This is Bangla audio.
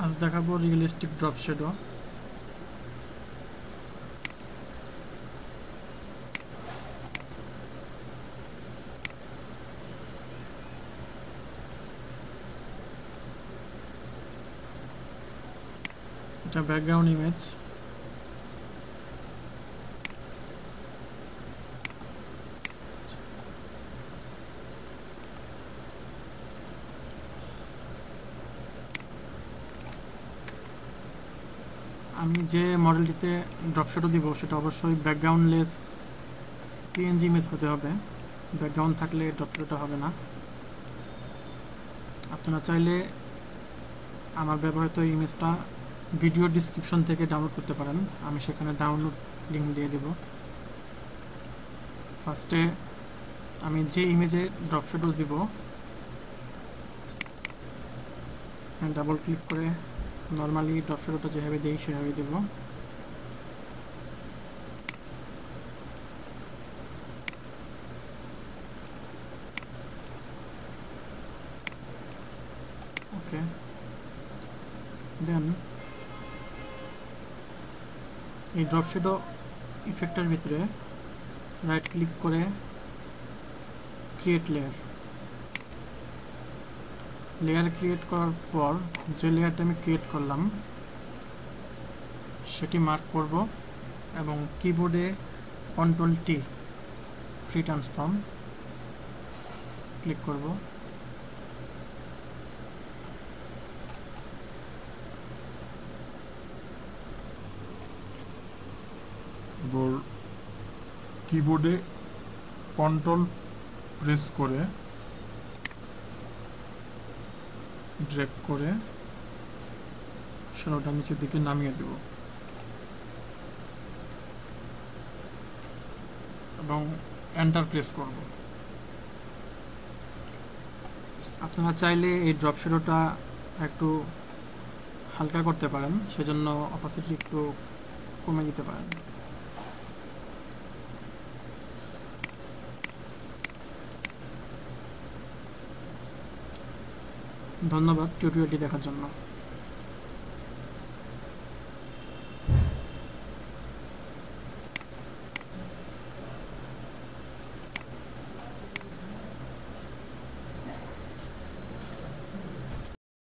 আজ দেখাবো রিয়েলিস্টিক ড্রপ শেডো এটা ব্যাকগ্রাউন্ড ইমেজ আমি যে মডেলটিতে ড্রপশটও দিব, সেটা অবশ্যই ব্যাকগ্রাউন্ডলেস পিএনজি ইমেজ হতে হবে। ব্যাকগ্রাউন্ড থাকলে ড্রপশটটা হবে না। আপনারা চাইলে আমার ব্যবহৃত ইমেজটা ভিডিও ডিসক্রিপশন থেকে ডাউনলোড করতে পারেন। আমি সেখানে ডাউনলোড লিঙ্ক দিয়ে দেব। ফার্স্টে আমি যে ইমেজে ড্রপশটও দিব ডাবল ক্লিক করে নর্মালি ড্রপশটটা যেভাবে দিই সেভাবে দেব ওকে দেন এই ড্রপ শেডো ইফেক্টের ভিতরে রাইট ক্লিক করে ক্রিয়েট লেয়ার লেয়ার ক্রিয়েট করার পর যে লেয়ারটা আমি ক্রিয়েট করলাম, সেটি মার্ক করব এবং কিবোর্ডে control T free transform click করব। কিবোর্ডে কন্ট্রোল প্রেস করে ড্র্যাগ করে শ্যালোটা নিচের দিকে নামিয়ে দেব। এবং এন্টার প্রেস করব। আপনারা চাইলে এই ড্রপ শেডোটা একটু হালকা করতে পারেন, সেজন্য অপাসিটি একটু কমে দিতে পারেন। ধন্যবাদ টিউটোরিয়ালটি দেখার জন্য।